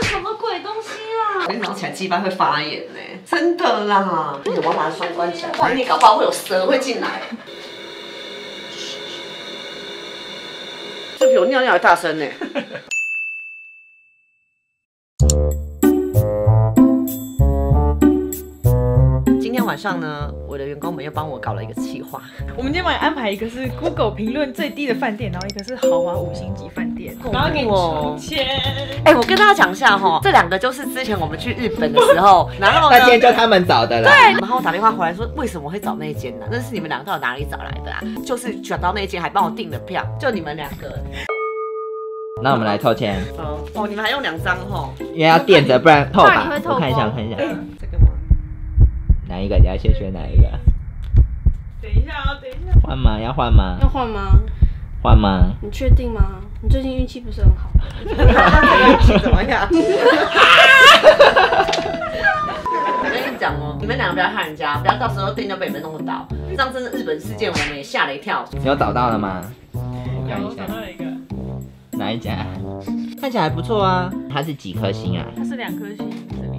什么鬼东西啊！我早起来鸡巴会发炎呢，真的啦！我要把它双关起来，外面搞不好会有蛇会进来。这比我尿尿还大声呢。今晚上呢，我的员工们又帮我搞了一个企划。我们今天晚上安排一个是 Google 评论最低的饭店，然后一个是豪华五星级饭店，然后给你抽签。哎、我跟大家讲一下哈，这两个就是之前我们去日本的时候，然后呢那，间就他们找的啦。对，然后我打电话回来说，为什么会找那一间呢？那是你们两个到底哪里找来的啊？就是找到那一间，还帮我订了票，就你们两个。那我们来抽签，哦哦，你们还用两张哈？因为要垫着，不然透吧你会。透我看一下，我看一下？哪一个？你要先选哪一个？等一下啊，等一下。换吗？要换吗要？换吗？换吗？你确定吗？你最近运气不是很好。怎么样？我跟你讲哦，你们两个不要害人家，不要到时候订就被你们弄倒。这样真的日本事件，我们也吓了一跳。你有找到了吗？我看一下找到一个，哪一家？看起来还不错啊。它是几颗星啊？它是两颗星。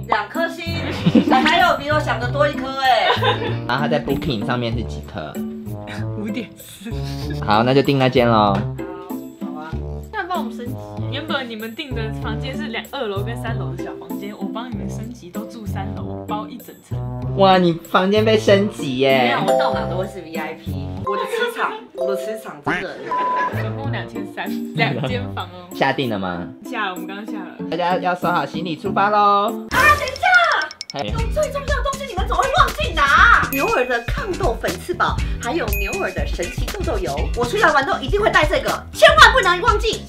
两颗星，还有比我想的多一颗哎。然 后它在 Booking 上面是几颗？五点四。好，那就订那间喽。原本你们订的房间是两二楼跟三楼的小房间，我帮你们升级，都住三楼，包一整层。哇，你房间被升级耶没耶有，！我到哪都会是 VIP。我的磁场，我的磁场真的。总共两千三，两间房哦。下定了吗？下了，我们刚刚下了。大家要收好行李，出发喽！啊，等一下！最重要的东西你们怎么会忘记拿？牛耳的抗痘粉刺宝，还有牛耳的神奇痘痘油，我出来玩都一定会带这个，千万不能忘记。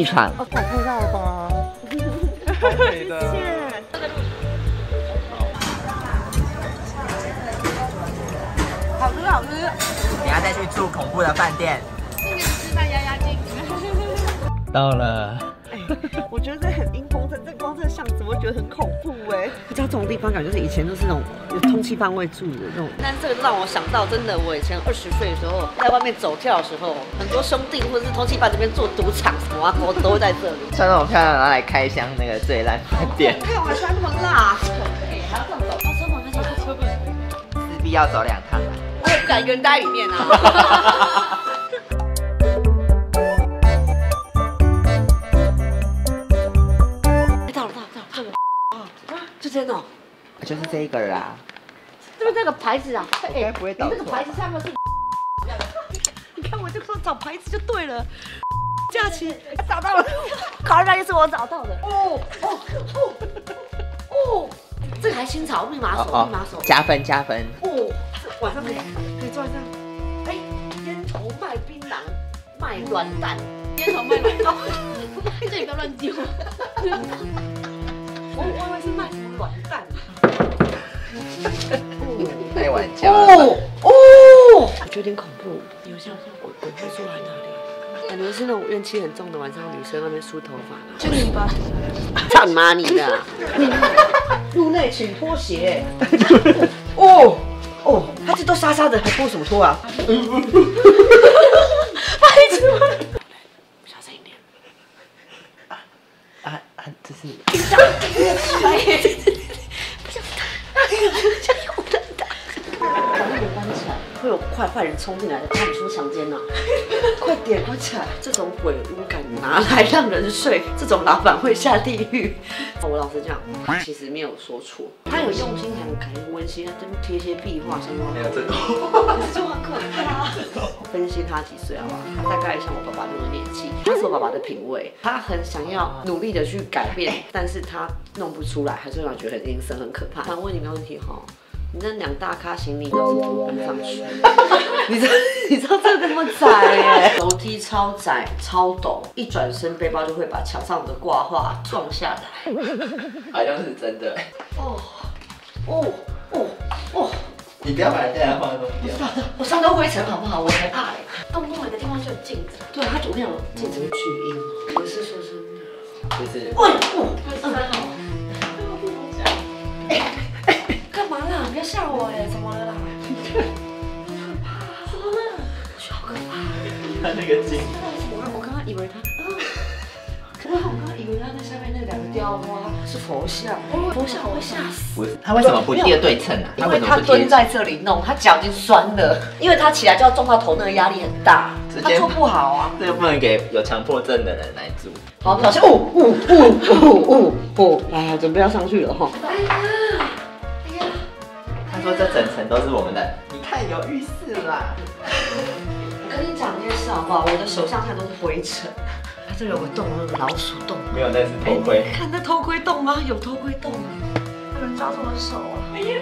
气场气场，哦，感受到了吧？美的。好吃好吃。等下再去住恐怖的饭店。今天吃饭压压惊。到了，我觉得这很阴风，这这光这个巷子，我觉得很恐怖哎。你知道这种地方，感觉就是以前都是那种有通缉犯会住的那种。但这个让我想到，真的，我以前二十岁的时候，在外面走跳的时候，很多兄弟或者是通缉犯这边做赌场什么啊，我都会在这里。穿那种漂亮，然后来开箱那个最烂饭店，看我还穿那么辣，哎，还要这样走，到车门开始车门，势必要走两趟。我也不敢一个人待在里面啊。真的哦。就是这个啦，这边这个牌子啊，哎、应该不会导错你这个牌子下面是，你看我就说找牌子就对了。假期找到了，考上也是我找到的。哦哦哦哦，这个还新潮，密码锁，密码锁。加分加分。哦，这晚上可以可以坐在这样。哎，烟头卖槟榔，卖软蛋，烟头卖软蛋，这里不要乱丢。我我以为是卖什么软蛋。开玩笑。哦哦，我觉得有点恐怖。你有想象鬼鬼会住在哪里？感觉是那种怨气很重的晚上，女生那边梳头发。就你吧。操你妈你的！入内请脱鞋。哦哦，他这都沙沙的，还脱什么脱啊？白痴！小声一点。啊啊，这是把那门关起来，会有坏坏人冲进来，把你说强奸呢、快点关起来！这种鬼屋敢拿来让人睡，这种老板会下地狱。我老实讲，他其实没有说错，他有用心想感觉温馨，他真贴一些壁画什么，没有这种。可是就很可怕。分析他几岁好不好？他大概像我爸爸那个年纪，他是我爸爸的品味，他很想要努力的去改变，但是他弄不出来，还是让我觉得很阴森、很可怕。想问你个问题哈，你那两大咖行李都是怎么搬上去？你知道你知道这个那么窄耶？楼梯超窄、超陡，一转身背包就会把墙上的挂画撞下来。好像是真的。哦哦哦哦！你不要把人家放在东西啊。我上到灰尘好不好？我才怕嘞。动不动每个地方就有镜子。对，他昨天有镜子会巨阴。可是说真的，就是哦哦，三号。吓我哎，怎么了？他那个镜，我刚刚以为他，可是我刚刚以为他在下面那两个雕花是佛像，佛像我会吓死。他为什么不贴对称呢？因为他蹲在这里弄，他脚已经酸了，因为他起来就要撞到头，那个压力很大，他做不好啊。这个不能给有强迫症的人来做。好，小心，呜呜呜呜呜，哎呀，准备要上去了哈。说这整层都是我们的，你看有浴室啦。我跟你讲一件事好不好？我的手上看都是灰尘，它这个洞，那个老鼠洞。没有，那是头盔。看那头盔洞吗？有头盔洞啊！有人抓住我的手啊！哎呀！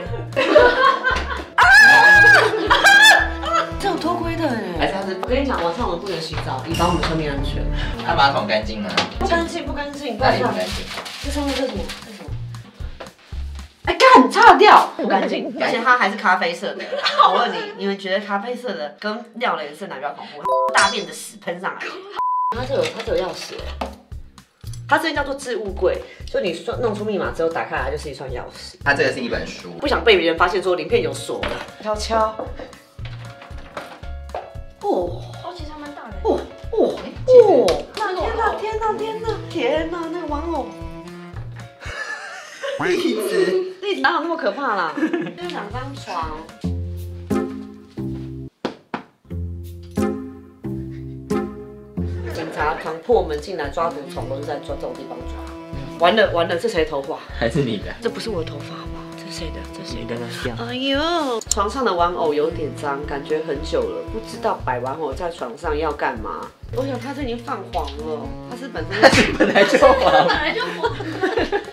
这有偷窥的哎！还是他是我跟你讲，晚上我们不能洗澡，以防我们生命安全。他马桶干净吗？不干净，不干净，不哪里干净。不干净？这上面这是什么？哎，干，擦掉，不干净，而且它还是咖啡色的。我问你，你们觉得咖啡色的跟尿的颜色哪比较恐怖？大便的屎喷上来。它这有，它这有钥匙哎。它这边叫做置物柜，就你算弄出密码之后打开来，它就是一串钥匙。它这个是一本书，不想被别人发现说鳞片有锁了，敲敲。哦哦，其实还蛮大的。哦哦哦！那天哪天哪天哪天哪，那个玩偶。一直立体哪有那么可怕啦？就是两张床。警察团破门进来抓毒虫，都是在抓这种地方抓。完了完了，这谁的头发？还是你的？这不是我的头发吧？这是谁的？这是谁的？掉。哎呦，床上的玩偶有点脏，感觉很久了，不知道摆玩偶在床上要干嘛。我想它这已经泛黄了，它是本身 他是本来就黄。本来就黄。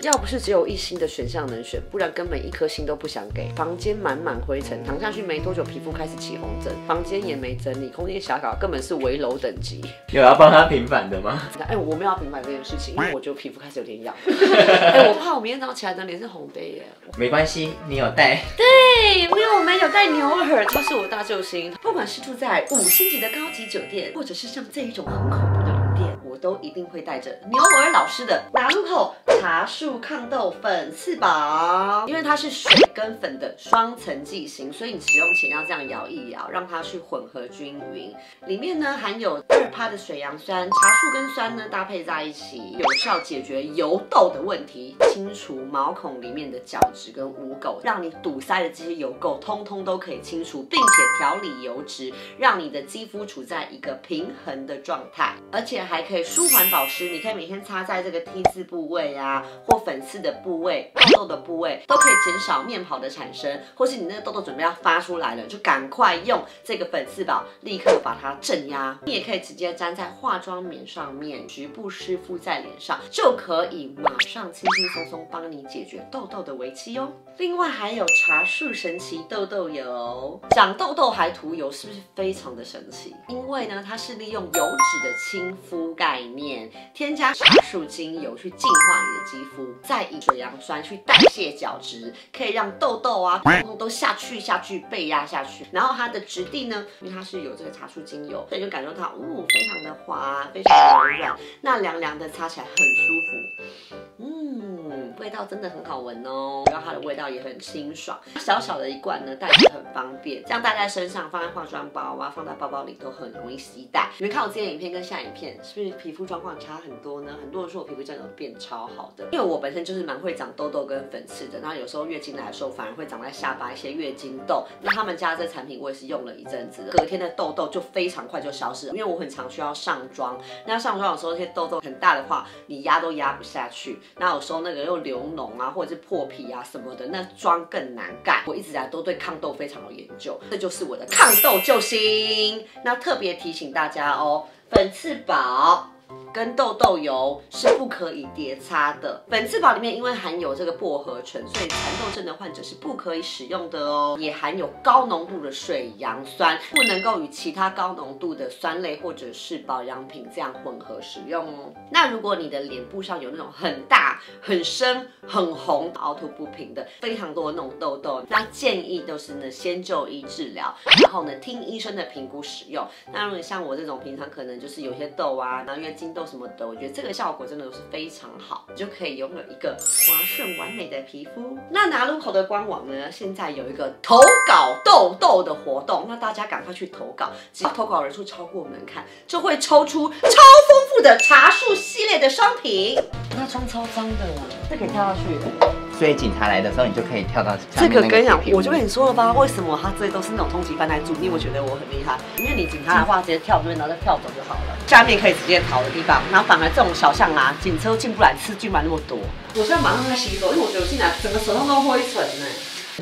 要不是只有一星的选项能选，不然根本一颗星都不想给。房间满满灰尘，躺下去没多久，皮肤开始起红疹，房间也没整理，空间狭小，根本是围楼等级。有要帮他平反的吗？哎、我没有要平反这件事情，因为我觉得皮肤开始有点痒。哎、我怕我明天早上起来的脸是红的耶。没关系，你有带。对，因为我们有带牛耳，他是我大救星。不管是住在五星级的高级酒店，或者是像这一种很恐怖的店，我都一定会带着牛耳老师的拿入口茶树抗痘粉刺宝，因为它是水跟粉的双层剂型，所以你使用前要这样摇一摇，让它去混合均匀。里面呢含有二趴的水杨酸，茶树跟酸呢搭配在一起，有效解决油痘的问题，清除毛孔里面的角质跟污垢，让你堵塞的这些油垢通通都可以清除，并且调理油脂，让你的肌肤处在一个平衡的状态，而且还可以舒缓保湿。你可以每天擦在这个 T 字部位啊，或粉刺的部位、痘痘的部位，都可以减少面泡的产生，或是你那个痘痘准备要发出来了，就赶快用这个粉刺宝，立刻把它镇压。你也可以直接粘在化妆棉上面，局部湿敷在脸上，就可以马上轻轻松松帮你解决痘痘的危机哦。另外还有茶树神奇痘痘油，长痘痘还涂油，是不是非常的神奇？因为呢，它是利用油脂的亲肤概念，添加茶树精油去净化你的肌肤，再以水杨酸去代谢角质，可以让痘痘啊通通都下去下去被压下去。然后它的质地呢，因为它是有这个茶树精油，所以就感受到，哦，非常的滑，非常的柔软，那凉凉的擦起来很舒服。嗯，味道真的很好闻哦，然后它的味道也很清爽。小小的一罐呢，带着很方便，这样带在身上，放在化妆包啊，放在包包里都很容易携带。你们看我之前影片跟下影片，是不是皮肤状况差很多呢？很多人说我皮肤真的变超好的，因为我本身就是蛮会长痘痘跟粉刺的，然后有时候月经来的时候反而会长在下巴一些月经痘。那他们家这产品我也是用了一阵子，隔天的痘痘就非常快就消失了，因为我很常需要上妆，那上妆的时候，这些痘痘很大的话，你压都压不下去。那有时候那个又流脓啊，或者是破皮啊什么的，那妆更难盖。我一直以来都对抗痘非常有研究，这就是我的抗痘救星。那特别提醒大家哦，粉刺宝。跟痘痘油是不可以叠擦的。粉刺宝里面因为含有这个薄荷醇，所以蚕豆症的患者是不可以使用的哦。也含有高浓度的水杨酸，不能够与其他高浓度的酸类或者是保养品这样混合使用哦。那如果你的脸部上有那种很大、很深、很红、凹凸不平的非常多的那种痘痘，那建议都是呢先就医治疗，然后呢听医生的评估使用。那如果像我这种平常可能就是有些痘啊，然后因为经痘什么的，我觉得这个效果真的是非常好，你就可以拥有一个滑顺完美的皮肤。那拿露口的官网呢，现在有一个投稿痘痘的活动，那大家赶快去投稿，只要投稿人数超过门槛，就会抽出超丰富的茶树系列的商品。那妆超脏的，这可以跳下去。所以警察来的时候，你就可以跳到这个跟你讲，我就跟你说了吧，为什么他这都是那种通缉犯来住？因为我觉得我很厉害，因为你警察的话直接跳这边，然后再跳走就好了。下面可以直接逃的地方，然后反而这种小巷啊，警车进不来，吃进不来那么多。我现在马上在洗手，因为我觉得我进来整个手上都灰尘呢。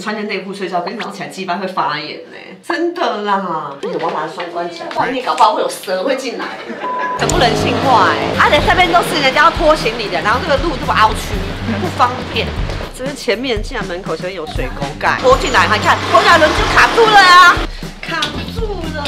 穿着内裤睡觉，跟早上起来鸡巴会发炎呢，真的啦！而且我要把它双关起来，万一搞不好会有蛇会进来，很不人性化哎。而且这边都是人家要拖行李的，然后这个路这么凹曲，不方便。这边前面竟然门口前面有水沟盖，拖进来，你看拖下轮就卡住了啊，卡住了。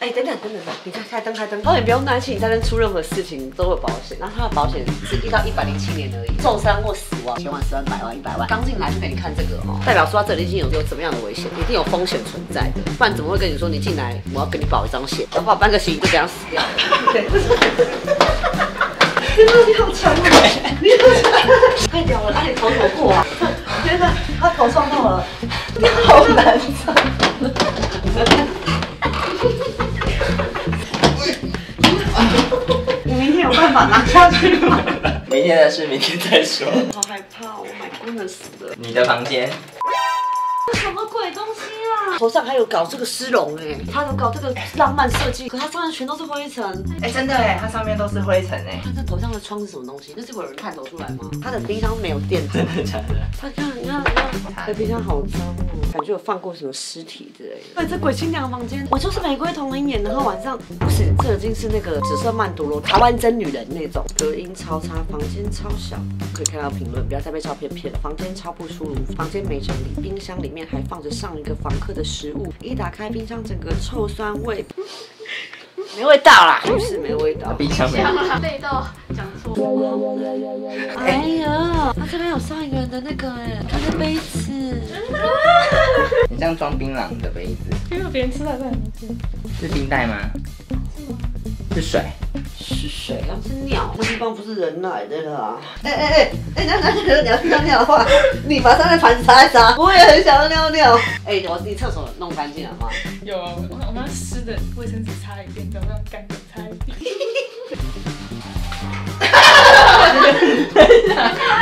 哎，等等等等等，你看开灯开灯。哦，你不用担心，你在那出任何事情都有保险。那它的保险是一到一百零七年而已，受伤或死亡，千万、十万、百万、一百万。刚进来就给你看这个哦，代表说它这里已经有有怎么样的危险，一定有风险存在的，不然怎么会跟你说你进来我要给你保一张险，然后搬个行李就这样死掉了。天 哪，你好强啊！你好太屌了，那你头怎么过啊？天哪，他头撞到了，你好难受。你明天有办法拿下去吗？明天的事明天再说。好害怕，Oh my goodness！你的房间。头上还有搞这个丝绒哎，他有搞这个浪漫设计，可他上面全都是灰尘。哎，真的哎，它上面都是灰尘哎。看这头上的窗是什么东西？那是会有人探头出来吗？他的冰箱没有电，真的假的？他看，你看，你看，这冰箱好脏哦，感觉有放过什么尸体之类的。对，这鬼新娘房间，我就是玫瑰同龄眼，然后晚上不是，这已经是那个紫色曼陀罗，台湾真女人那种，隔音超差，房间超小，可以看到评论，不要再被照片骗了。房间超不舒服，房间没整理，冰箱里面。还放着上一个房客的食物，一打开冰箱，整个臭酸味，没味道啦，就是没味道。冰箱没味道，讲错。哎呀，他这边有上一个人的那个哎，他的杯子，你这样装槟榔的杯子，因为别人吃了在里面。是冰袋吗？是水。是谁啊，是尿，那地方不是人来的啦。哎哎哎哎，那那可是你要尿尿的话，你把上面盘子擦一擦。我也很想要尿尿。哎，我你厕所弄干净了吗？有啊，我我拿湿的卫生纸擦一遍，等让干的擦一遍。哈哈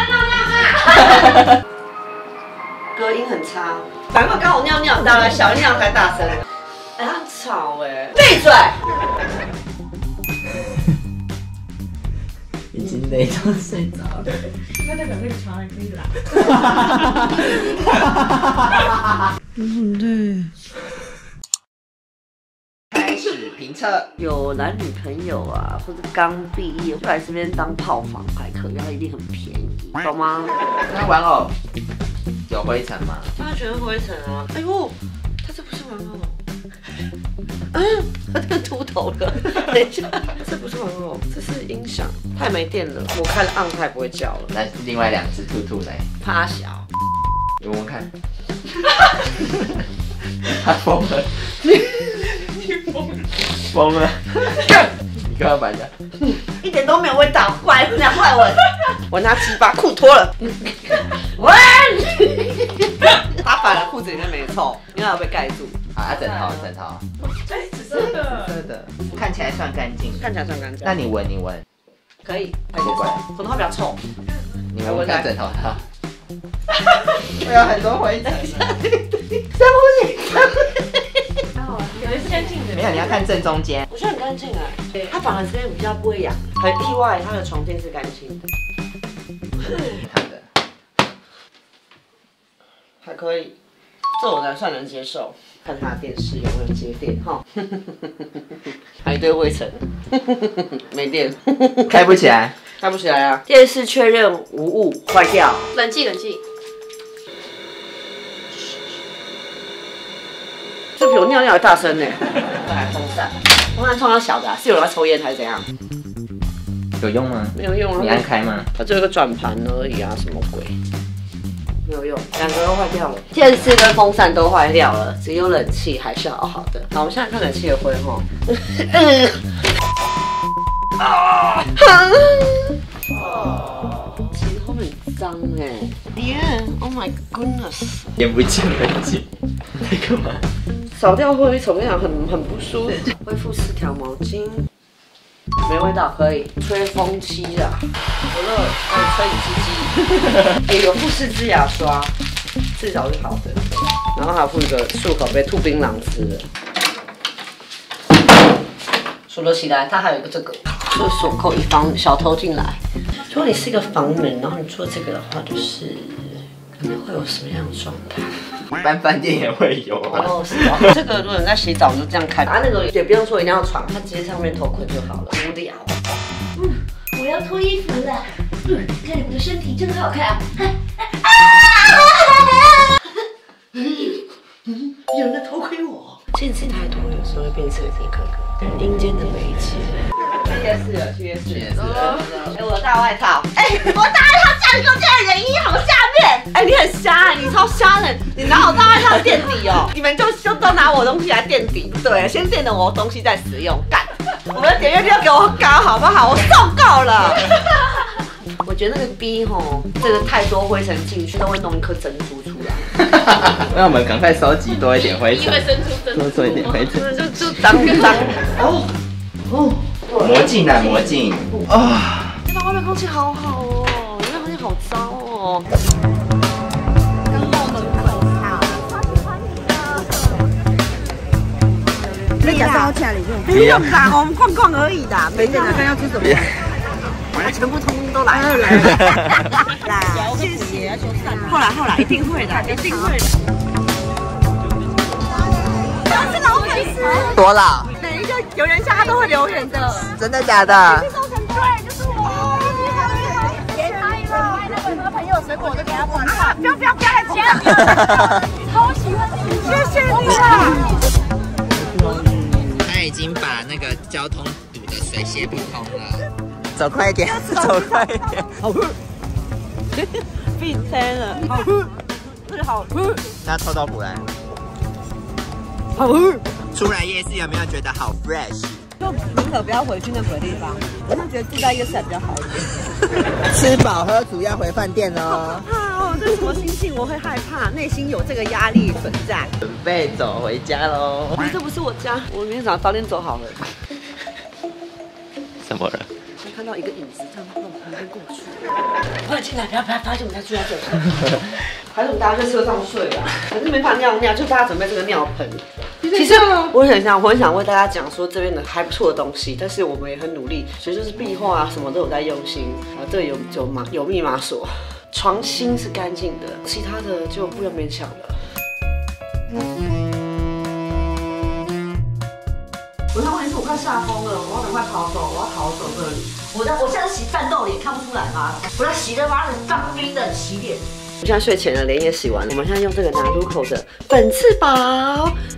哈哈哈隔音很差，难怪刚好尿尿，大家小尿才大声。哎，很吵哎，闭嘴。累到睡着了，那代表那个床还可以啦。嗯，对。开始评测，有男女朋友啊，或者刚毕业就来这边当炮房还可以，它一定很便宜，懂吗？那玩偶有灰尘吗？它全是灰尘啊！哎呦，它这不是玩偶。嗯，它这个秃头了。等一下，这不是玩偶，这是音响，它也没电了。我开了暗，它也不会叫了。那另外两只兔兔嘞？趴小。你闻看。它疯了。你你疯了。疯了。你干嘛摆的？一点都没有味道，怪这样怪我。我拿鸡巴裤脱了。喂！他反了裤子里面没臭，因为它被盖住。啊，枕头，枕头。哎，紫色的，紫色的，看起来算干净，看起来算干净。那你闻，你闻，可以，可以。枕头比较臭，你闻闻看枕头它。我有很多灰尘。深呼吸，深呼吸。还好，有一是干净的。没有，你要看正中间。我觉得很干净哎，对，它反而这边比较不会痒，很意外，它的床垫是干净的。它的还可以，这我才算能接受。看他的电视有没有接电哈，还一堆灰尘，没电，开不起来，开不起来啊！电视确认无误，坏掉。冷静，冷静。这比我尿尿还大声呢。还风扇，风扇冲到小的，啊是有人要抽烟还是怎样？有用吗？没有用啊。你按开吗？它只有个转盘而已啊，什么鬼？没有用，两个都坏掉了，电视跟风扇都坏掉了，只有冷气还是好好的。好，我们现在看冷气的灰哈。啊！其实后面很脏哎。Yeah，Oh my goodness！眼不见为净，在干嘛？扫掉灰尘，我跟你讲，很很不舒服。恢复四条毛巾，没味道，可以吹风机啊，可乐可以吹你鸡鸡，也 有附四支牙刷，至少是好的。然后还附一个漱口杯，吐槟榔吃的。数了起来，它还有一个这个，就是锁扣，以防小偷进来。如果你是一个房门，然后你做这个的话，就是可能会有什么样的状态？一般饭店也会有啊。哦，是哦。这个如果你在洗澡，你就这样开，啊，那个也不用说一定要床，它直接上面头捆就好了。无聊。嗯，我要脱衣服了。嗯，看你们的身体真好看。啊！有人在偷窥我。镜子太多，有时候会变成一个阴间的媒介。去夜市了，去夜市了。哎，我的大外套。哎，我大外套这样给我在人衣行下面。哎，你很瞎，你超瞎的，你拿我大外套垫底哦。你们就就都拿我东西来垫底，对，先垫了我东西再使用，干。我们的点阅率要给我高，好不好？我受够了。我觉得那个 B 吼，这个太多灰尘进去，都会弄一颗珍珠出来。那我们赶快收集多一点灰尘，因为珍珠，多做一点灰尘。就就脏脏。哦哦，魔镜啊魔镜啊！天哪，外面空气好好哦，里面空气好糟哦。可以烧起来里面，不用啦，我们逛逛而已的，没点看要吃什么。我全部通通都来了，来，谢谢。后来后来一定会的，一定会的。我是老粉丝，多老？有人下他都会留言的，真的假的？都很对，就是我。别答应了，那个和朋友水果都给他不要不要不要来钱，超喜欢你，谢谢你啊。他已经把那个交通堵得水泄不通了。走快一点，走快一点。好喝，变天了。好喝，是好喝。那臭豆腐来。好喝。出来夜市有没有觉得好 fresh？就宁可不要回去那个地方，我是觉得住在夜市比较好一点。吃饱喝足要回饭店哦。怕哦，这是什么心情？我会害怕，内心有这个压力存在。准备走回家喽。这不是我家，我明天早上早点走好了。什么人？看到一个影子这样从旁边过去，快进来，不要不要发现我们家住在这里。还是我们大家在车上睡吧，可是没法尿尿，就大家准备这个尿盆。其实我很想，我很想为大家讲说这边的还不错的东西，但是我们也很努力，所以就是壁画啊什么都有在用心。啊，这有有码有密码锁，床芯是干净的，其他的就不用勉强了。我想问题是我快吓疯了，我要赶快逃走，我要逃走这里。我在我现在洗战斗脸看不出来吗？我在洗的妈的脏冰的洗脸。我现在睡前了，脸也洗完了。我们现在用这个拿入口的粉刺宝来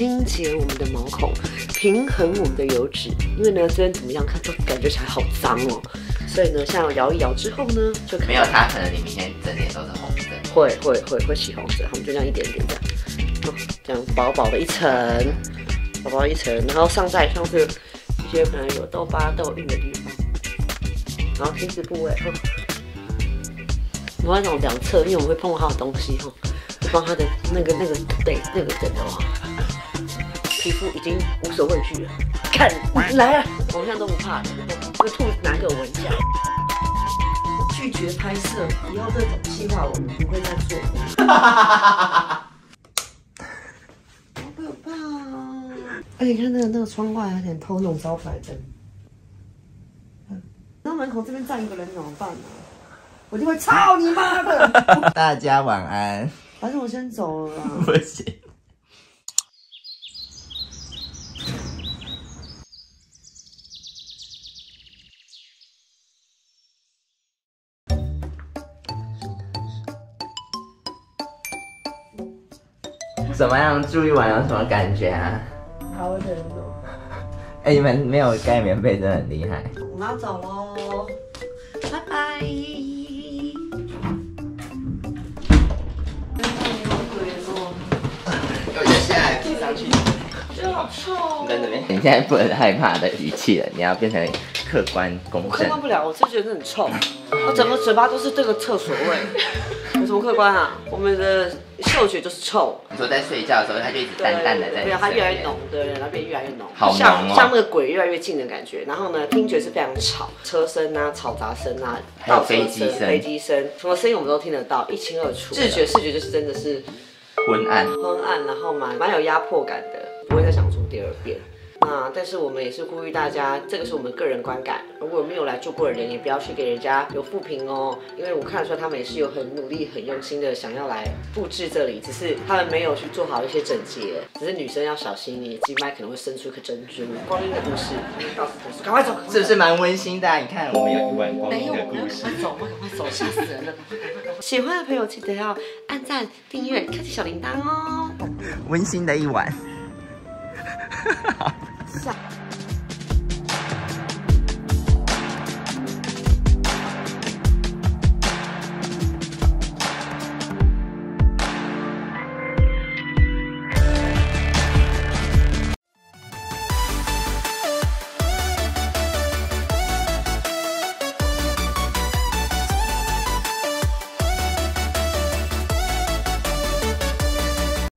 清洁我们的毛孔，平衡我们的油脂。因为呢，这边怎么样看都感觉起来好脏哦。所以呢，像摇一摇之后呢，就没有它，可能你明天整脸都是红色。会会会会起红色，我们就这样一点点这样，这样薄薄的一层。薄薄一层，然后上在像是一些可能有痘疤、痘印的地方，然后停止部位，然后那种两侧，因为我们会碰到它的东西哈，就帮它的那个那个对那个点的话，皮肤已经无所畏惧了。看来啊，我现在都不怕了。这个兔子拿给我闻一下。拒绝拍摄，以后这种计划我们不会再做。而且你看那个那个窗外有点偷那种招牌灯，那门口这边站一个人怎么办呢？我就会操你妈的！大家晚安。反正我先走了。不行。怎么样？住一晚有什么感觉啊？好冷哦！哎，你们没有盖棉被，真的很厉害。我们要走喽，拜拜。好可怜哦。我就下来披上去。觉得好臭。在那边，你现在不能害怕的语气了，你要变成客观公正我客观。不了，我就觉得很臭，我整个嘴巴都是这个厕所味，有什么客观啊？我们的嗅觉就是臭。你说在睡觉的时候，它就一直淡淡的在对啊，它越来越浓，对，然后变越来越浓，好像浓哦像那个鬼越来越近的感觉。然后呢，听觉是非常吵，车声啊、嘈杂声啊，还有倒车飞机声飞机声，什么声音我们都听得到，一清二楚。视觉视觉就是真的是昏暗。昏暗，然后蛮蛮有压迫感的，不会再想出第二遍。那但是我们也是呼吁大家，这个是我们个人观感。如果没有来住过的人，也不要去给人家有负评哦，因为我看得出来他们也是有很努力、很用心的想要来布置这里，只是他们没有去做好一些整洁。只是女生要小心，你的鸡麦可能会生出一颗珍珠。光阴的故事，告诉同事，赶快走，是不是蛮温馨的啊、你看，我们有一碗光没有，阴的我们要故事赶。快走，我们赶快走，吓死人了！赶快赶快赶快喜欢的朋友记得要按赞、订阅、开启小铃铛哦。温馨的一晚。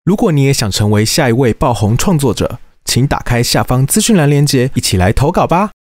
如果你也想成为下一位爆红创作者，请打开下方资讯栏链接，一起来投稿吧。